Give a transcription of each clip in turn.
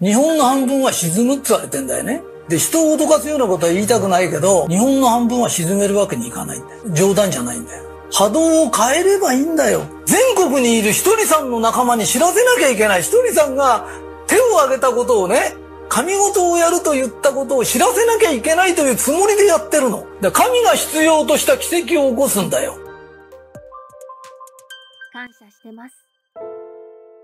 日本の半分は沈むって言われてんだよね。で、人を脅かすようなことは言いたくないけど、日本の半分は沈めるわけにいかないんだよ。冗談じゃないんだよ。波動を変えればいいんだよ。全国にいるひとりさんの仲間に知らせなきゃいけない。ひとりさんが手を挙げたことをね、神事をやると言ったことを知らせなきゃいけないというつもりでやってるの。だ神が必要とした奇跡を起こすんだよ。感謝してます。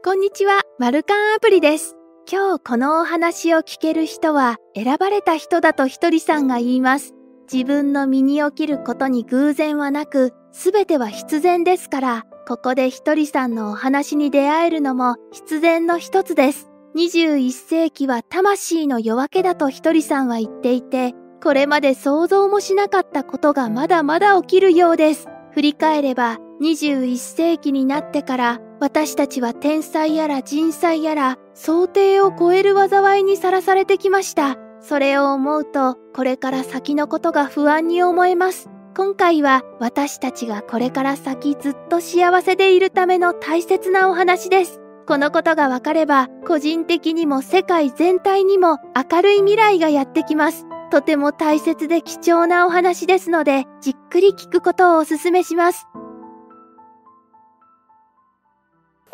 こんにちは、マルカンアプリです。今日このお話を聞ける人は選ばれた人だとひとりさんが言います。自分の身に起きることに偶然はなく、すべては必然ですから、ここでひとりさんのお話に出会えるのも必然の一つです。21世紀は魂の夜明けだとひとりさんは言っていて、これまで想像もしなかったことがまだまだ起きるようです。振り返れば、21世紀になってから私たちは天才やら人災やら想定を超える災いにさらされてきました。それを思うと、これから先のことが不安に思えます。今回は私たちがこれから先ずっと幸せでいるための大切なお話です。このことが分かれば、個人的にも世界全体にも明るい未来がやってきます。とても大切で貴重なお話ですので、じっくり聞くことをお勧めします。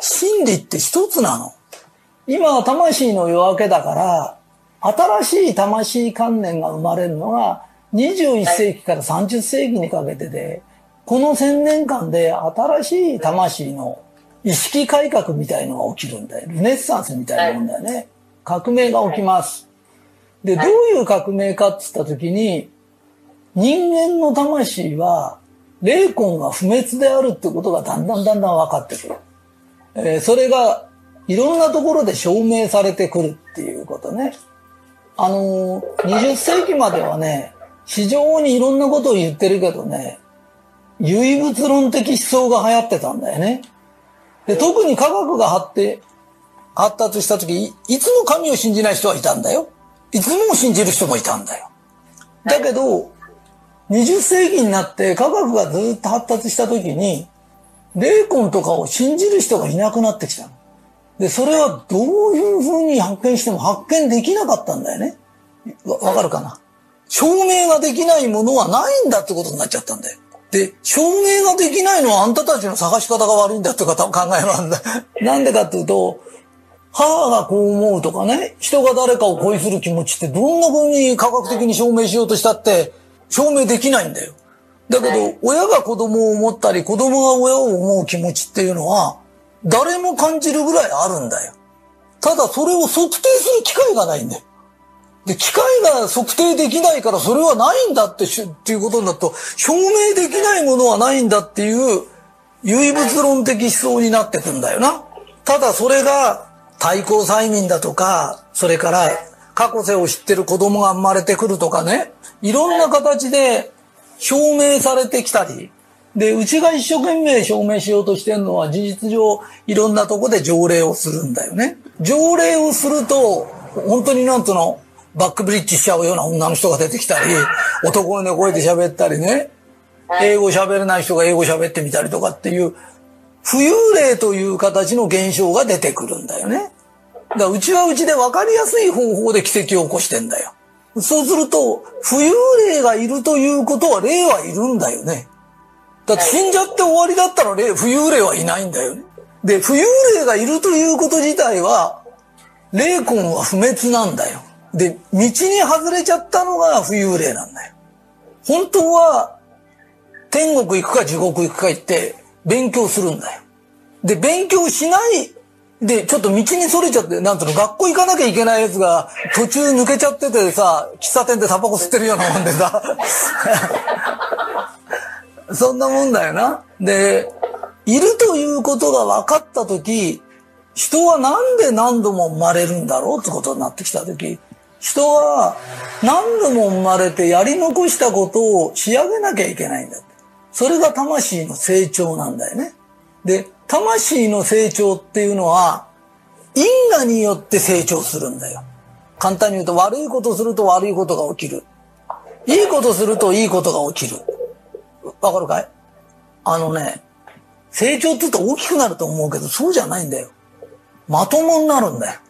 真理って一つなの。今は魂の夜明けだから、新しい魂観念が生まれるのが21世紀から30世紀にかけてで、この1000年間で新しい魂の意識改革みたいのが起きるんだよ。ルネッサンスみたいなもんだよね。革命が起きます。で、どういう革命かって言った時に、人間の魂は霊魂が不滅であるってことがだんだんだんだん分かってくる。えー、それがいろんなところで証明されてくるっていうことね。あのー、20世紀まではね、非常にいろんなことを言ってるけどね、唯物論的思想が流行ってたんだよね。で、特に科学が発展、発達した時、いつも神を信じない人はいたんだよ。いつも信じる人もいたんだよ。だけど、20世紀になって科学がずっと発達した時に、霊魂とかを信じる人がいなくなってきたの。で、それはどういうふうに発見しても発見できなかったんだよね。わかるかな？証明ができないものはないんだってことになっちゃったんだよ。で、証明ができないのはあんたたちの探し方が悪いんだって考えるんだ。なんでかっていうと、母がこう思うとかね、人が誰かを恋する気持ちってどんな風に科学的に証明しようとしたって証明できないんだよ。だけど、親が子供を思ったり、子供が親を思う気持ちっていうのは、誰も感じるぐらいあるんだよ。ただ、それを測定する機会がないんだよ。で、機械が測定できないからそれはないんだってっていうことになると、証明できないものはないんだっていう唯物論的思想になってくんだよな。ただそれが対抗催眠だとか、それから過去世を知ってる子供が生まれてくるとかね、いろんな形で証明されてきたり、で、うちが一生懸命証明しようとしてるのは事実上いろんなとこで条例をするんだよね。条例をすると、本当になんとの、バックブリッジしちゃうような女の人が出てきたり、男の声で喋ったりね、英語喋れない人が英語喋ってみたりとかっていう、浮遊霊という形の現象が出てくるんだよね。だからうちはうちで分かりやすい方法で奇跡を起こしてんだよ。そうすると、浮遊霊がいるということは霊はいるんだよね。だって死んじゃって終わりだったら霊、浮遊霊はいないんだよね。で、浮遊霊がいるということ自体は、霊魂は不滅なんだよ。で、道に外れちゃったのが浮遊霊なんだよ。本当は、天国行くか地獄行くか行って、勉強するんだよ。で、勉強しないで、ちょっと道にそれちゃって、なんつうの、学校行かなきゃいけないやつが、途中抜けちゃっててさ、喫茶店でタバコ吸ってるようなもんでさ、そんなもんだよな。で、いるということが分かったとき、人はなんで何度も生まれるんだろうってことになってきたとき、人は何度も生まれてやり残したことを仕上げなきゃいけないんだ。それが魂の成長なんだよね。で、魂の成長っていうのは、因果によって成長するんだよ。簡単に言うと悪いことすると悪いことが起きる。いいことするといいことが起きる。わかるかい？あのね、成長って言うと大きくなると思うけど、そうじゃないんだよ。まともになるんだよ。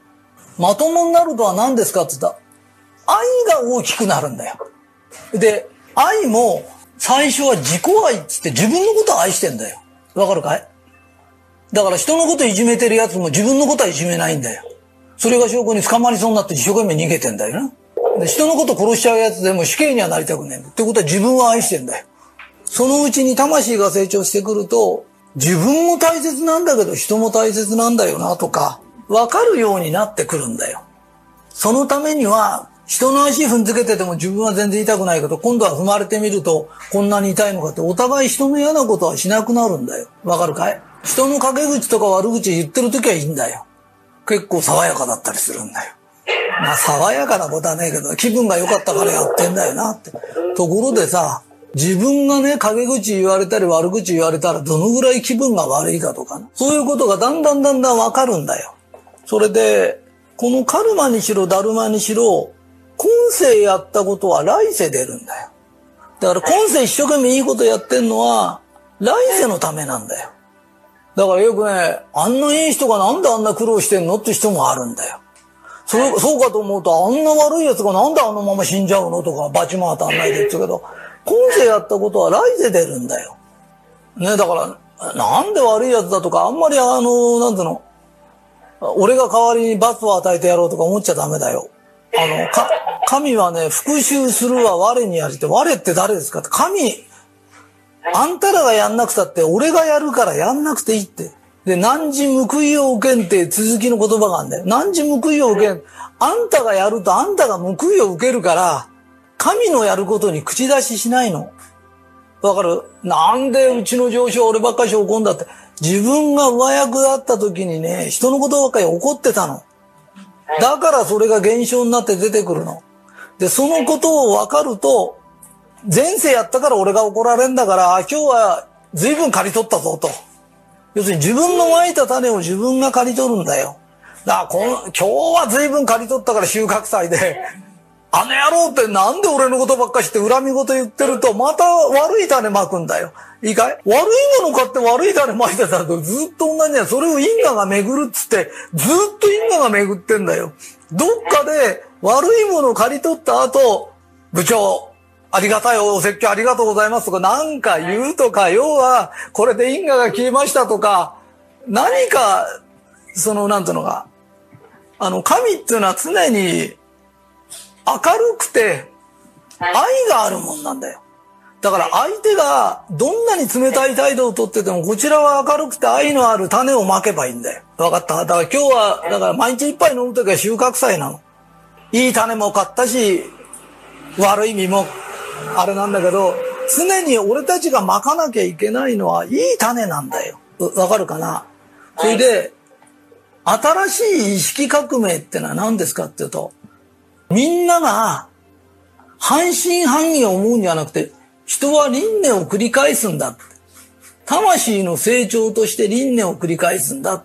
まともになるとは何ですかって言ったら、愛が大きくなるんだよ。で、愛も最初は自己愛っつって自分のことを愛してんだよ。わかるかい？だから人のこといじめてるやつも自分のことはいじめないんだよ。それが証拠に捕まりそうになって一生懸命逃げてんだよな。で人のこと殺しちゃうやつでも死刑にはなりたくねえってことは自分を愛してんだよ。そのうちに魂が成長してくると、自分も大切なんだけど人も大切なんだよなとか、わかるようになってくるんだよ。そのためには、人の足踏んづけてても自分は全然痛くないけど、今度は踏まれてみると、こんなに痛いのかって、お互い人の嫌なことはしなくなるんだよ。わかるかい？人の陰口とか悪口言ってる時はいいんだよ。結構爽やかだったりするんだよ。まあ、爽やかなことはねえけど、気分が良かったからやってんだよなって。ところでさ、自分がね、陰口言われたり悪口言われたらどのぐらい気分が悪いかとかな。そういうことがだんだんだんだんわかるんだよ。それで、このカルマにしろ、ダルマにしろ、今世やったことは来世出るんだよ。だから今世一生懸命いいことやってんのは、来世のためなんだよ。だからよくね、あんないい人がなんであんな苦労してんのって人もあるんだよ。それ、そうかと思うと、あんな悪い奴がなんであのまま死んじゃうのとか、バチも当たんないでって言うけど、今世やったことは来世出るんだよ。ね、だから、なんで悪い奴だとか、あんまりあの、なんていうの、俺が代わりに罰を与えてやろうとか思っちゃダメだよ。あの、か、神はね、復讐するは我にやりって、我って誰ですかって、神、あんたらがやんなくたって、俺がやるからやんなくていいって。で、何時報いを受けんって続きの言葉があんだよ。何時報いを受けん。あんたがやるとあんたが報いを受けるから、神のやることに口出ししないの。わかる？なんでうちの上司は俺ばっかし怒んだって。自分が上役だった時にね、人のことばっかり怒ってたの。だからそれが現象になって出てくるの。で、そのことを分かると、前世やったから俺が怒られんだから、今日は随分刈り取ったぞと。要するに自分の蒔いた種を自分が刈り取るんだよ。だからこの、今日は随分刈り取ったから収穫祭で、あの野郎ってなんで俺のことばっかして恨み事言ってると、また悪い種まくんだよ。いいかい？悪いもの買って悪い種まいてたらずっと同じだよ。それを因果が巡るっつって、ずっと因果が巡ってんだよ。どっかで悪いものを刈り取った後、部長、ありがたいお説教ありがとうございますとかなんか言うとか、要は、これで因果が消えましたとか、何か、その、なんていうのか、あの、神っていうのは常に明るくて愛があるもんなんだよ。だから相手がどんなに冷たい態度をとってても、こちらは明るくて愛のある種をまけばいいんだよ。わかった？だから今日は、だから毎日一杯飲むときは収穫祭なの。いい種も買ったし、悪い実もあれなんだけど、常に俺たちがまかなきゃいけないのはいい種なんだよ。わかるかな？それで、新しい意識革命ってのは何ですかっていうと、みんなが半信半疑を思うんじゃなくて、人は輪廻を繰り返すんだ。魂の成長として輪廻を繰り返すんだ。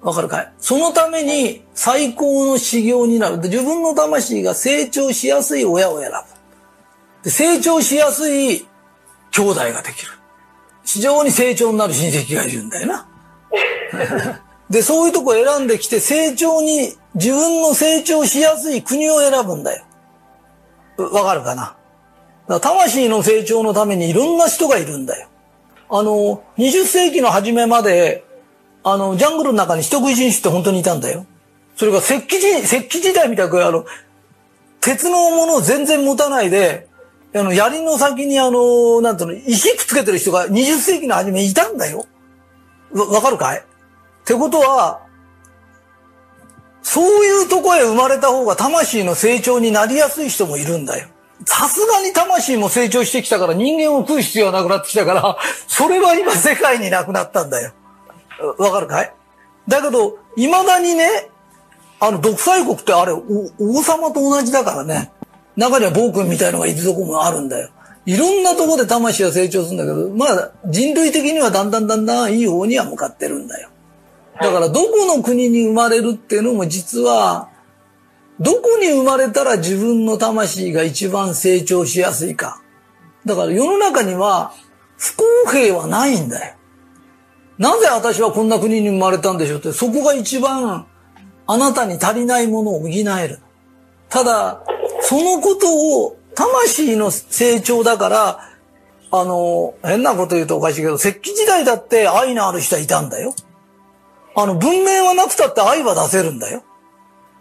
わかるかい？そのために最高の修行になる。自分の魂が成長しやすい親を選ぶ。で成長しやすい兄弟ができる。非常に成長になる親戚がいるんだよな。で、そういうとこ選んできて成長に、自分の成長しやすい国を選ぶんだよ。わかるかな？だから魂の成長のためにいろんな人がいるんだよ。あの、20世紀の初めまで、あの、ジャングルの中に人食い人種って本当にいたんだよ。それが石器時、石器時代みたいく、あの、鉄のものを全然持たないで、あの、槍の先にあの、なんていうの、石くっつけてる人が20世紀の初めいたんだよ。わ、わかるかい？ってことは、そういうとこへ生まれた方が魂の成長になりやすい人もいるんだよ。さすがに魂も成長してきたから人間を食う必要はなくなってきたから、それは今世界になくなったんだよ。わかるかい？だけど、未だにね、あの、独裁国ってあれ、王様と同じだからね。中には暴君みたいのがいるとこもあるんだよ。いろんなとこで魂は成長するんだけど、まあ人類的にはだんだんだんだんいい方には向かってるんだよ。だからどこの国に生まれるっていうのも実は、どこに生まれたら自分の魂が一番成長しやすいか。だから世の中には不公平はないんだよ。なぜ私はこんな国に生まれたんでしょうって、そこが一番あなたに足りないものを補える。ただ、そのことを、魂の成長だから、あの、変なこと言うとおかしいけど、石器時代だって愛のある人はいたんだよ。あの、文明はなくたって愛は出せるんだよ。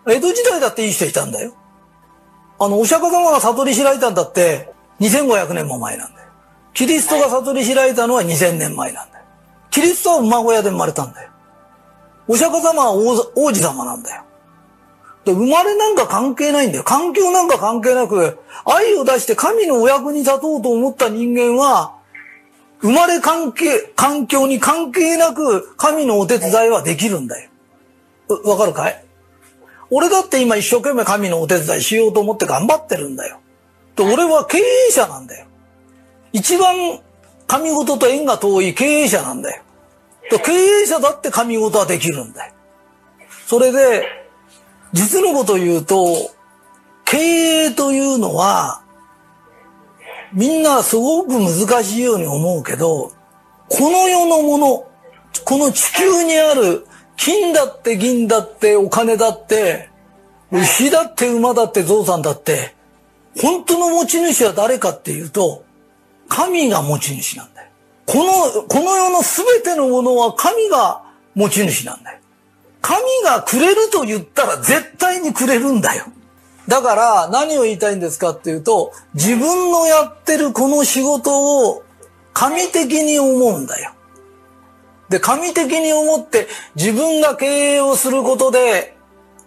江戸時代だっていい人いたんだよ。あの、お釈迦様が悟り開いたんだって2500年も前なんだよ。キリストが悟り開いたのは2000年前なんだよ。キリストは馬小屋で生まれたんだよ。お釈迦様は王子様なんだよ。で生まれなんか関係ないんだよ。環境なんか関係なく、愛を出して神のお役に立とうと思った人間は、生まれ関係、環境に関係なく神のお手伝いはできるんだよ。わかるかい？俺だって今一生懸命神のお手伝いしようと思って頑張ってるんだよ。で俺は経営者なんだよ。一番神事と縁が遠い経営者なんだよ。経営者だって神事はできるんだよ。それで、実のこと言うと、経営というのは、みんなすごく難しいように思うけど、この世のもの、この地球にある金だって銀だってお金だって、牛だって馬だってゾウさんだって、本当の持ち主は誰かっていうと、神が持ち主なんだよ。この、この世の全てのものは神が持ち主なんだよ。神がくれると言ったら絶対にくれるんだよ。だから何を言いたいんですかっていうと、自分のやってるこの仕事を神的に思うんだよ。で、神的に思って自分が経営をすることで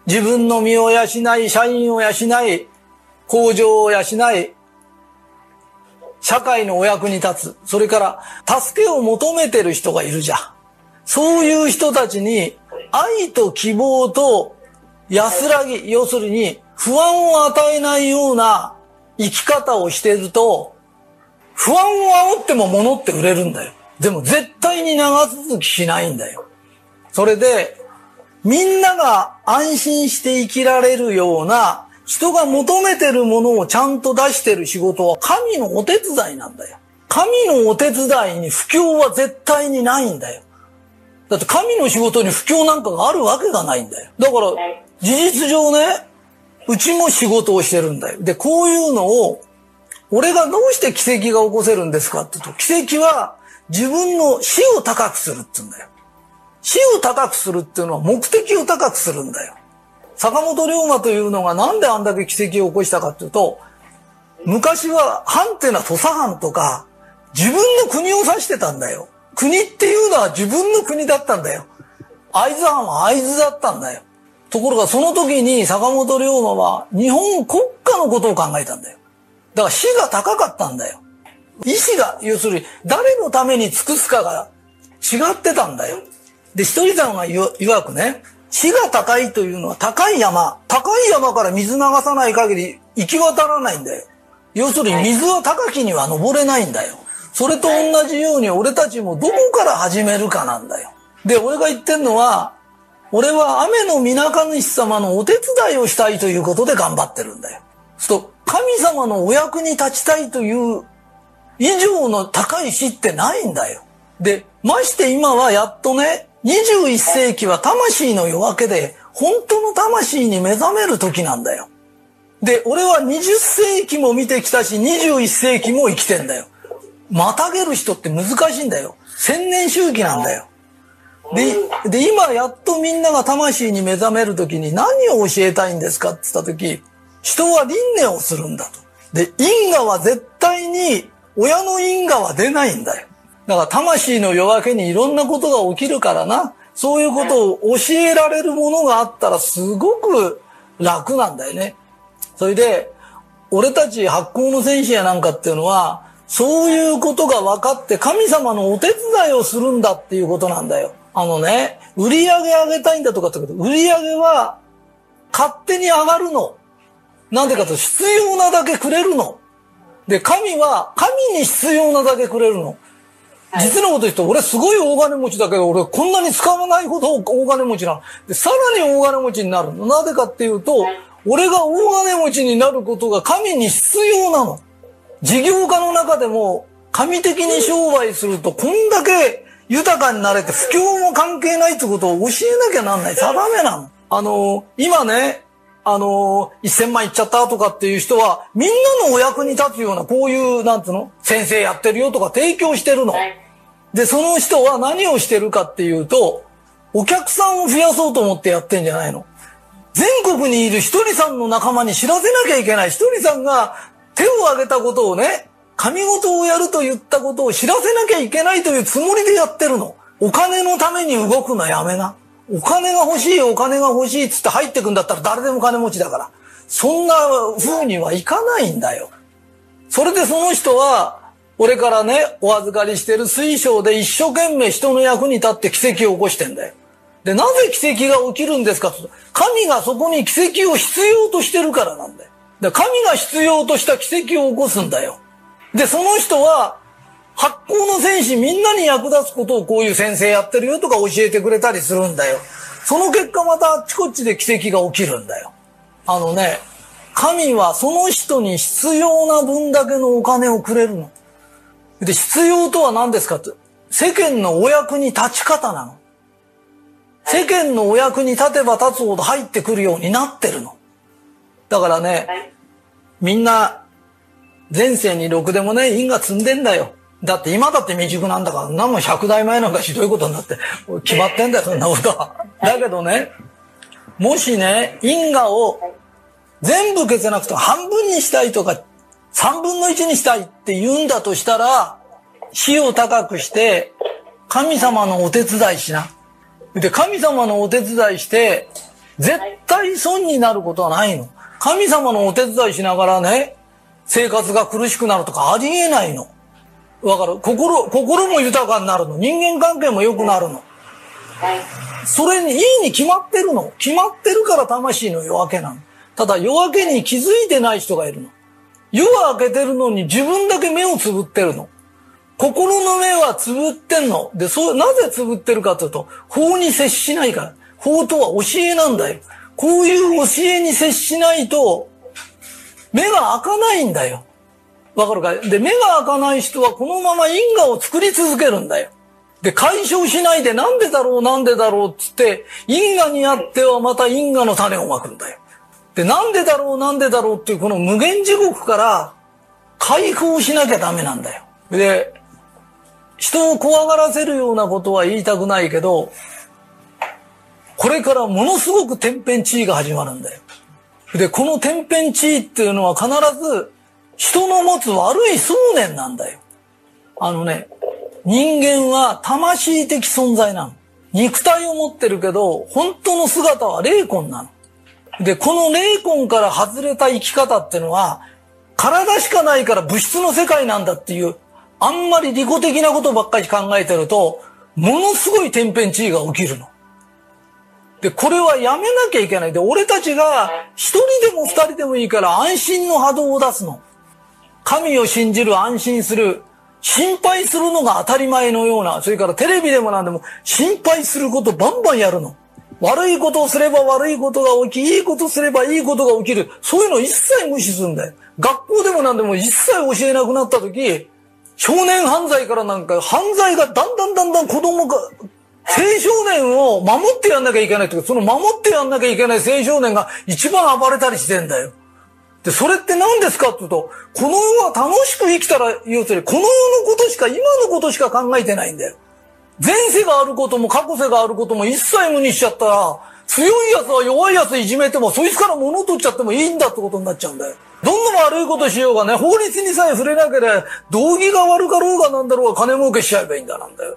自分の身を養い、社員を養い、工場を養い、社会のお役に立つ。それから助けを求めてる人がいるじゃん。そういう人たちに愛と希望と安らぎ、要するに不安を与えないような生き方をしてると、不安を煽っても物って売れるんだよ。でも絶対に長続きしないんだよ。それで、みんなが安心して生きられるような人が求めてるものをちゃんと出してる仕事は神のお手伝いなんだよ。神のお手伝いに不況は絶対にないんだよ。だって神の仕事に不況なんかがあるわけがないんだよ。だから、事実上ね、うちも仕事をしてるんだよ。で、こういうのを、俺がどうして奇跡が起こせるんですかって言うと、奇跡は自分の死を高くするって言うんだよ。死を高くするっていうのは目的を高くするんだよ。坂本龍馬というのがなんであんだけ奇跡を起こしたかっていうと、昔は藩っていうのは土佐藩とか、自分の国を指してたんだよ。国っていうのは自分の国だったんだよ。会津藩は会津だったんだよ。ところがその時に坂本龍馬は日本国家のことを考えたんだよ。だから死が高かったんだよ。意志が、要するに誰のために尽くすかが違ってたんだよ。で、ひとりさんが言わくね、死が高いというのは高い山、高い山から水流さない限り行き渡らないんだよ。要するに水は高きには登れないんだよ。それと同じように俺たちもどこから始めるかなんだよ。で、俺が言ってんのは、俺は雨の皆神主様のお手伝いをしたいということで頑張ってるんだよ。そうと、神様のお役に立ちたいという以上の高い死ってないんだよ。で、まして今はやっとね、21世紀は魂の夜明けで、本当の魂に目覚める時なんだよ。で、俺は20世紀も見てきたし、21世紀も生きてんだよ。またげる人って難しいんだよ。千年周期なんだよ。で、で、今やっとみんなが魂に目覚めるときに何を教えたいんですかって言ったとき、人は輪廻をするんだと。で、因果は絶対に親の因果は出ないんだよ。だから魂の夜明けにいろんなことが起きるからな。そういうことを教えられるものがあったらすごく楽なんだよね。それで、俺たち発行の戦士やなんかっていうのは、そういうことが分かって神様のお手伝いをするんだっていうことなんだよ。あのね、売り上げ上げたいんだとかってこと、売り上げは勝手に上がるの。なんでかと必要なだけくれるの。で、神は神に必要なだけくれるの。実のこと言うと、俺すごい大金持ちだけど、俺こんなに使わないほど大金持ちなの。で、さらに大金持ちになるの。なぜかっていうと、俺が大金持ちになることが神に必要なの。事業家の中でも、神的に商売すると、こんだけ豊かになれて、不況も関係ないってことを教えなきゃなんない。定めなの。あの、今ね、あの、1000万いっちゃったとかっていう人は、みんなのお役に立つような、こういう、なんつうの、先生やってるよとか提供してるの。で、その人は何をしてるかっていうと、お客さんを増やそうと思ってやってんじゃないの。全国にいるひとりさんの仲間に知らせなきゃいけない。ひとりさんが手を挙げたことをね、神事をやると言ったことを知らせなきゃいけないというつもりでやってるの。お金のために動くのやめな。お金が欲しい、お金が欲しいっつって入ってくんだったら誰でも金持ちだから。そんな風にはいかないんだよ。それでその人は、俺からね、お預かりしてる水晶で一生懸命人の役に立って奇跡を起こしてんだよ。で、なぜ奇跡が起きるんですかと。神がそこに奇跡を必要としてるからなんだよ。だ神が必要とした奇跡を起こすんだよ。で、その人は、発酵の戦士みんなに役立つことをこういう先生やってるよとか教えてくれたりするんだよ。その結果またあっちこっちで奇跡が起きるんだよ。あのね、神はその人に必要な分だけのお金をくれるの。で、必要とは何ですかって、世間のお役に立ち方なの。世間のお役に立てば立つほど入ってくるようになってるの。だからね、みんな、前世にろくでもね、因果積んでんだよ。だって今だって未熟なんだから、何も100代前なんかひどいことになって、決まってんだよ、そんなことは。だけどね、もしね、因果を全部消せなくて半分にしたいとか、3分の1にしたいって言うんだとしたら、火を高くして、神様のお手伝いしな。で、神様のお手伝いして、絶対損になることはないの。神様のお手伝いしながらね、生活が苦しくなるとかありえないの。わかる？心、心も豊かになるの。人間関係も良くなるの。それにいいに決まってるの。決まってるから魂の夜明けなの。ただ夜明けに気づいてない人がいるの。夜は明けてるのに自分だけ目をつぶってるの。心の目はつぶってんの。で、そう、なぜつぶってるかというと、法に接しないから。法とは教えなんだよ。こういう教えに接しないと、目が開かないんだよ。わかるかで、目が開かない人はこのまま因果を作り続けるんだよ。で、解消しないでなんでだろうなんでだろうっつって、因果にあってはまた因果の種をまくんだよ。で、なんでだろうなんでだろうっていうこの無限地獄から解放しなきゃダメなんだよ。で、人を怖がらせるようなことは言いたくないけど、これからものすごく天変地異が始まるんだよ。で、この天変地異っていうのは必ず人の持つ悪い想念なんだよ。あのね、人間は魂的存在なの。肉体を持ってるけど、本当の姿は霊魂なの。で、この霊魂から外れた生き方っていうのは、体しかないから物質の世界なんだっていうあんまり利己的なことばっかり考えてると、ものすごい天変地異が起きるの。で、これはやめなきゃいけない。で、俺たちが一人でも二人でもいいから安心の波動を出すの。神を信じる、安心する、心配するのが当たり前のような、それからテレビでもなんでも心配することバンバンやるの。悪いことをすれば悪いことが起き、いいことすればいいことが起きる。そういうの一切無視するんだよ。学校でもなんでも一切教えなくなった時、少年犯罪からなんか犯罪がだんだんだんだん子供が、青少年を守ってやんなきゃいけないってその守ってやんなきゃいけない青少年が一番暴れたりしてんだよ。で、それって何ですかって言うと、この世は楽しく生きたら、要するに、この世のことしか、今のことしか考えてないんだよ。前世があることも過去世があることも一切無にしちゃったら、強い奴は弱い奴いじめても、そいつから物取っちゃってもいいんだってことになっちゃうんだよ。どんな悪いことしようがね、法律にさえ触れなければ、道義が悪かろうがなんだろうが金儲けしちゃえばいいんだなんだよ。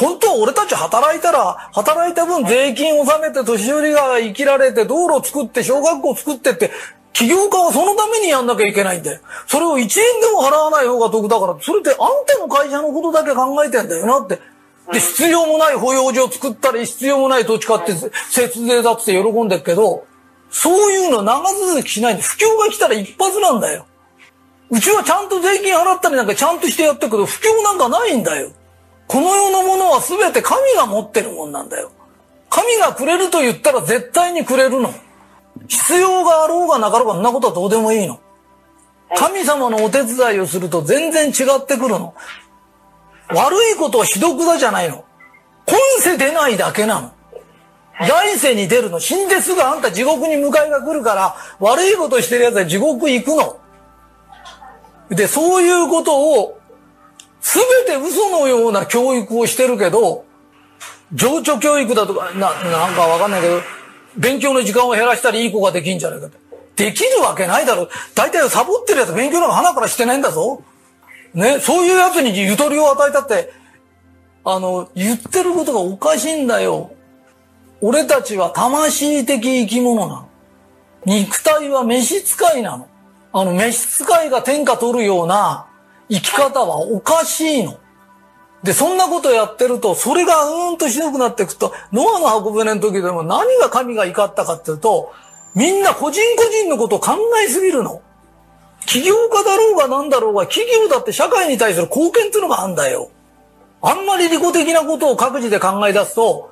本当は俺たち働いたら、働いた分税金を納めて年寄りが生きられて道路作って小学校作ってって、起業家はそのためにやんなきゃいけないんだよ。それを1円でも払わない方が得だから、それってあんたの会社のことだけ考えてんだよなって。で、必要もない保養所作ったり、必要もない土地買って節税だって喜んでるけど、そういうの長続きしないんで、不況が来たら一発なんだよ。うちはちゃんと税金払ったりなんかちゃんとしてやってるけど、不況なんかないんだよ。この世のものは全て神が持ってるもんなんだよ。神がくれると言ったら絶対にくれるの。必要があろうがなかろうがそんなことはどうでもいいの。神様のお手伝いをすると全然違ってくるの。悪いことはひどくだじゃないの。今世出ないだけなの。来世に出るの。死んですぐあんた地獄に迎えが来るから、悪いことしてる奴は地獄行くの。で、そういうことを、すべて嘘のような教育をしてるけど、情緒教育だとか、な、なんかわかんないけど、勉強の時間を減らしたらいい子ができんじゃないかって。できるわけないだろ。大体サボってるやつ勉強なんか花からしてないんだぞ。ね、そういうやつにゆとりを与えたって、あの、言ってることがおかしいんだよ。俺たちは魂的生き物なの。肉体は召使いなの。あの、召使いが天下取るような生き方はおかしいの。で、そんなことやってると、それがうーんとひどくなっていくと、ノアの箱舟の時でも何が神が怒ったかっていうと、みんな個人個人のことを考えすぎるの。起業家だろうが何だろうが、企業だって社会に対する貢献っていうのがあるんだよ。あんまり利己的なことを各自で考え出すと、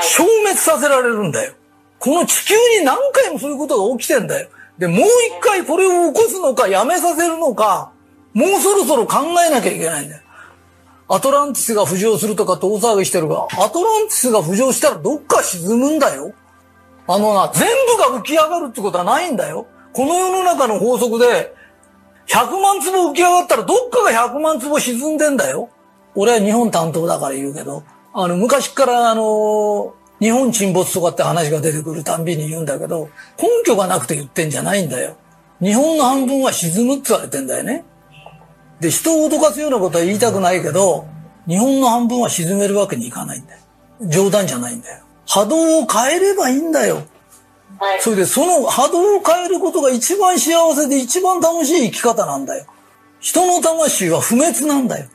消滅させられるんだよ。この地球に何回もそういうことが起きてんだよ。で、もう一回これを起こすのか、やめさせるのか、もうそろそろ考えなきゃいけないんだよ。アトランティスが浮上するとかって大騒ぎしてるが、アトランティスが浮上したらどっか沈むんだよ。あのな、全部が浮き上がるってことはないんだよ。この世の中の法則で、100万坪浮き上がったらどっかが100万坪沈んでんだよ。俺は日本担当だから言うけど、あの、昔からあの、日本沈没とかって話が出てくるたんびに言うんだけど、根拠がなくて言ってんじゃないんだよ。日本の半分は沈むって言われてんだよね。で、人を脅かすようなことは言いたくないけど、日本の半分は沈めるわけにいかないんだよ。冗談じゃないんだよ。波動を変えればいいんだよ。はい、それでその波動を変えることが一番幸せで一番楽しい生き方なんだよ。人の魂は不滅なんだよ。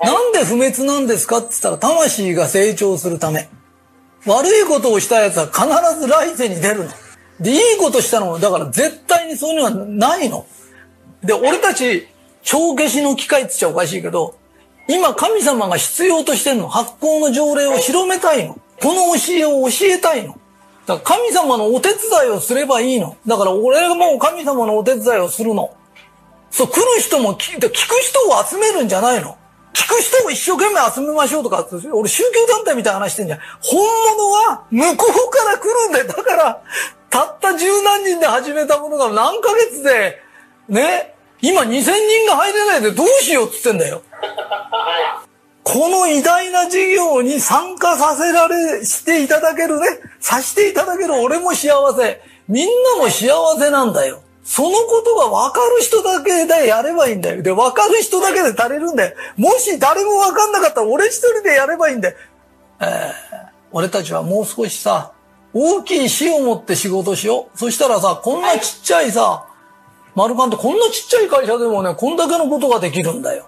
なんで不滅なんですかって言ったら魂が成長するため。悪いことをした奴は必ず来世に出るの。で、いいことしたのも、だから絶対にそういうのはないの。で、俺たち、帳消しの機械って言っちゃおかしいけど、今神様が必要としてるの、発行の条例を広めたいの。この教えを教えたいの。だから神様のお手伝いをすればいいの。だから俺がもう神様のお手伝いをするの。そう、来る人も聞く人を集めるんじゃないの。聞く人を一生懸命集めましょうとか、俺宗教団体みたいな話してんじゃん。本物は向こうから来るんだよ。だから、たった十何人で始めたものが何ヶ月で、ね、今2000人が入れないでどうしようって言ってんだよ。この偉大な事業に参加させられ、していただけるね、さしていただける俺も幸せ。みんなも幸せなんだよ。そのことが分かる人だけでやればいいんだよ。で、分かる人だけで足りるんだよ。もし誰も分かんなかったら俺一人でやればいいんだよ。えー、俺たちはもう少しさ、大きい死を持って仕事しよう。そしたらさ、こんなちっちゃいさ、マルカンってこんなちっちゃい会社でもね、こんだけのことができるんだよ。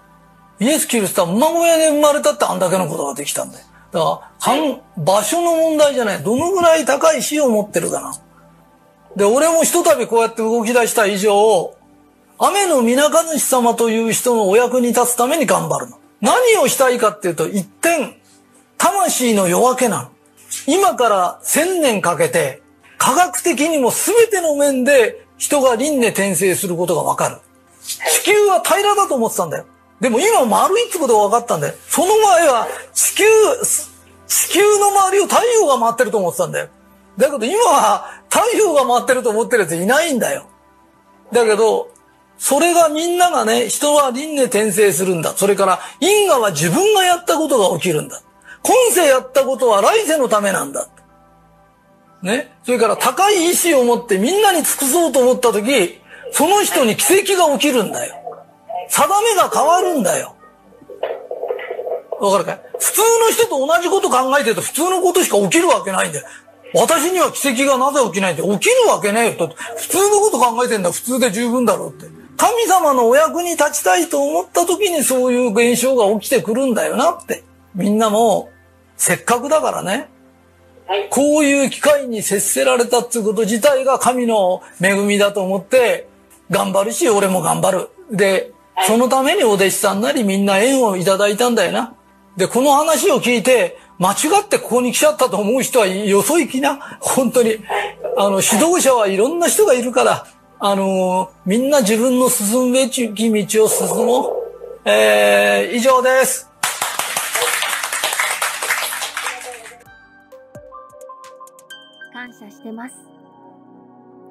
イエス・キリストは馬小屋で生まれたってあんだけのことができたんだよ。だから、場所の問題じゃない。どのぐらい高い死を持ってるかな。で、俺もひとたびこうやって動き出した以上、雨の皆か主様という人のお役に立つために頑張るの。何をしたいかっていうと、一点、魂の夜明けなの。今から千年かけて、科学的にも全ての面で人が輪廻転生することがわかる。地球は平らだと思ってたんだよ。でも今丸いってことが分かったんだよ。その前は地球、地球の周りを太陽が回ってると思ってたんだよ。だけど今は太陽が回ってると思ってるやついないんだよ。だけど、それがみんながね、人は輪廻転生するんだ。それから因果は自分がやったことが起きるんだ。今世やったことは来世のためなんだ。ね。それから高い意志を持ってみんなに尽くそうと思ったとき、その人に奇跡が起きるんだよ。定めが変わるんだよ。わかるかい？普通の人と同じこと考えてると普通のことしか起きるわけないんだよ。私には奇跡がなぜ起きないって起きるわけねえよ。普通のこと考えてんだ普通で十分だろうって。神様のお役に立ちたいと思った時にそういう現象が起きてくるんだよなって。みんなも、せっかくだからね、こういう機会に接せられたっていうこと自体が神の恵みだと思って頑張るし、俺も頑張る。で、そのためにお弟子さんなりみんな縁をいただいたんだよな。で、この話を聞いて、間違ってここに来ちゃったと思う人はよそ行きな。本当に。あの、指導者はいろんな人がいるから、あのー、みんな自分の進むべき道を進もう。えー、以上です。感謝してます。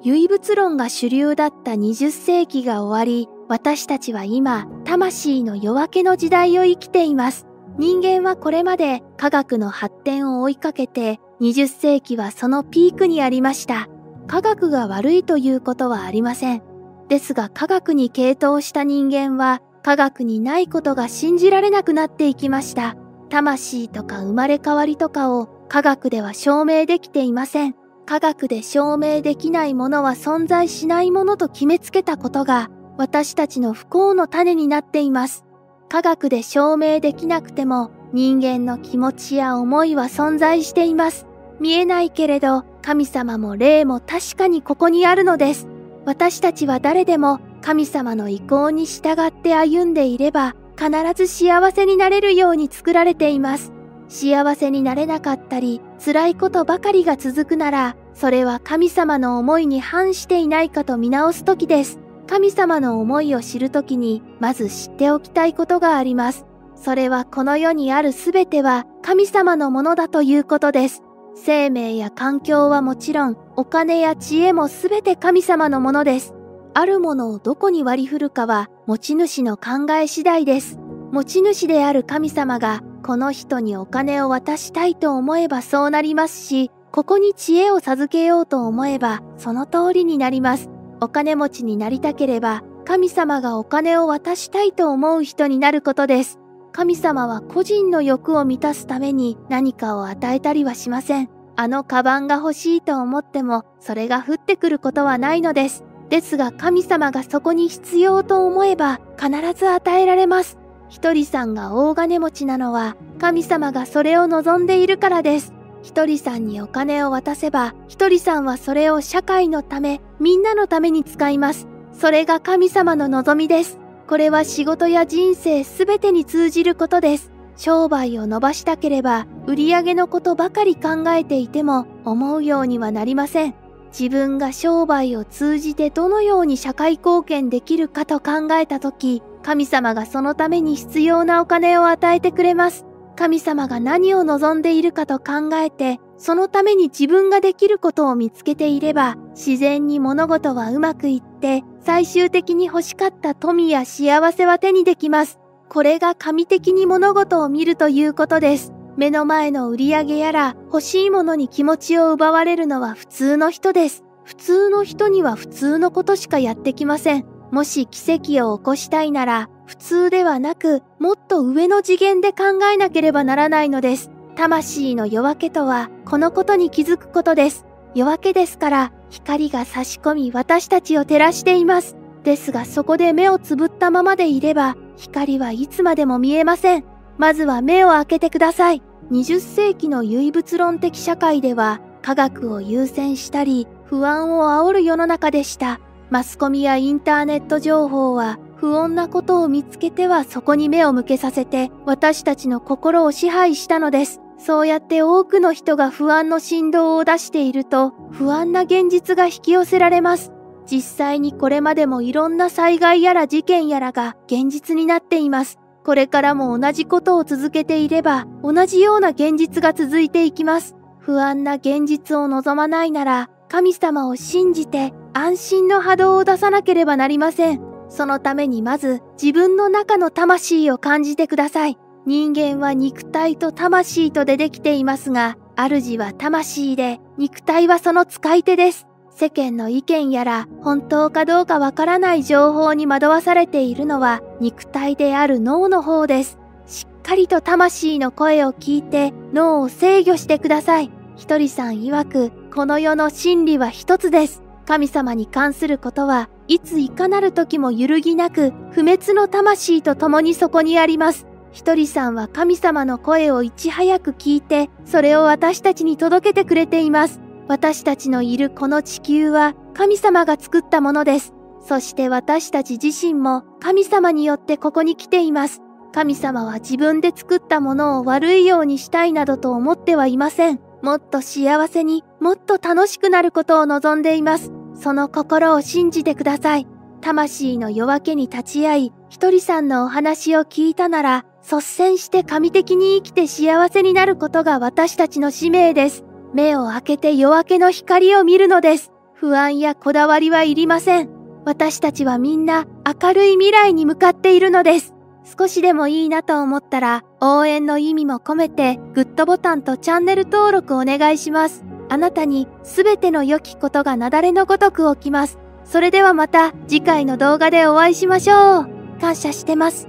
唯物論が主流だった20世紀が終わり、私たちは今、魂の夜明けの時代を生きています。人間はこれまで科学の発展を追いかけて、20世紀はそのピークにありました。科学が悪いということはありません。ですが科学に傾倒した人間は科学にないことが信じられなくなっていきました。魂とか生まれ変わりとかを科学では証明できていません。科学で証明できないものは存在しないものと決めつけたことが私たちの不幸の種になっています。科学で証明できなくても人間の気持ちや思いは存在しています。見えないけれど神様も霊も確かにここにあるのです。私たちは誰でも神様の意向に従って歩んでいれば必ず幸せになれるように作られています。幸せになれなかったり辛いことばかりが続くならそれは神様の思いに反していないかと見直す時です。神様の思いを知るときにまず知っておきたいことがあります。それはこの世にあるすべては神様のものだということです。生命や環境はもちろん、お金や知恵もすべて神様のものです。あるものをどこに割り振るかは持ち主の考え次第です。持ち主である神様がこの人にお金を渡したいと思えばそうなりますし、ここに知恵を授けようと思えばその通りになります。お金持ちになりたければ神様がお金を渡したいと思う人になることです。神様は個人の欲を満たすために何かを与えたりはしません。あのカバンが欲しいと思ってもそれが降ってくることはないのです。ですが神様がそこに必要と思えば必ず与えられます。ひとりさんが大金持ちなのは神様がそれを望んでいるからです。ひとりさんにお金を渡せば、ひとりさんはそれを社会のため、みんなのために使います。それが神様の望みです。これは仕事や人生すべてに通じることです。商売を伸ばしたければ、売り上げのことばかり考えていても思うようにはなりません。自分が商売を通じてどのように社会貢献できるかと考えたとき、神様がそのために必要なお金を与えてくれます。神様が何を望んでいるかと考えて、そのために自分ができることを見つけていれば、自然に物事はうまくいって、最終的に欲しかった富や幸せは手にできます。これが神的に物事を見るということです。目の前の売り上げやら欲しいものに気持ちを奪われるのは普通の人です。普通の人には普通のことしかやってきません。もし奇跡を起こしたいなら、普通ではなく、もっと上の次元で考えなければならないのです。魂の夜明けとは、このことに気づくことです。夜明けですから、光が差し込み私たちを照らしています。ですがそこで目をつぶったままでいれば、光はいつまでも見えません。まずは目を開けてください。20世紀の唯物論的社会では、科学を優先したり、不安を煽る世の中でした。マスコミやインターネット情報は、不穏なことを見つけてはそこに目を向けさせて、私たちの心を支配したのです。そうやって多くの人が不安の振動を出していると、不安な現実が引き寄せられます。実際にこれまでもいろんな災害やら事件やらが現実になっています。これからも同じことを続けていれば、同じような現実が続いていきます。不安な現実を望まないなら、神様を信じて安心の波動を出さなければなりません。そのためにまず自分の中の魂を感じてください。人間は肉体と魂とでできていますが、主は魂で、肉体はその使い手です。世間の意見やら本当かどうかわからない情報に惑わされているのは肉体である脳の方です。しっかりと魂の声を聞いて脳を制御してください。ひとりさん曰く、この世の真理は一つです。神様に関することはいついかなる時も揺るぎなく不滅の魂と共にそこにあります。ひとりさんは神様の声をいち早く聞いて、それを私たちに届けてくれています。私たちのいるこの地球は神様が作ったものです。そして私たち自身も神様によってここに来ています。神様は自分で作ったものを悪いようにしたいなどと思ってはいません。もっと幸せにもっと楽しくなることを望んでいます。その心を信じてください。魂の夜明けに立ち会い、ひとりさんのお話を聞いたなら、率先して神的に生きて幸せになることが私たちの使命です。目を開けて夜明けの光を見るのです。不安やこだわりはいりません。私たちはみんな明るい未来に向かっているのです。少しでもいいなと思ったら応援の意味も込めてグッドボタンとチャンネル登録お願いします。あなたにすべての良きことが雪崩のごとく起きます。それではまた次回の動画でお会いしましょう。感謝してます。